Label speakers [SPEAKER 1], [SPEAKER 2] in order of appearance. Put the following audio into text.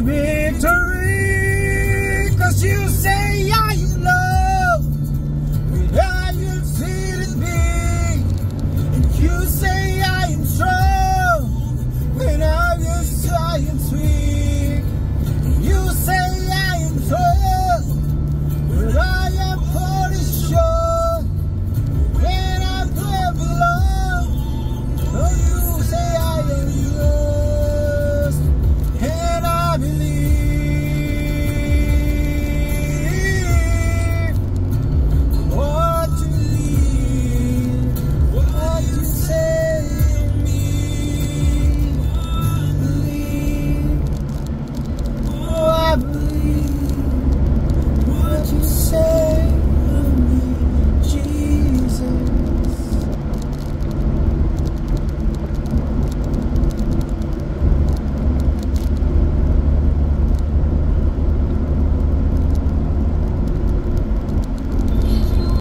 [SPEAKER 1] victory.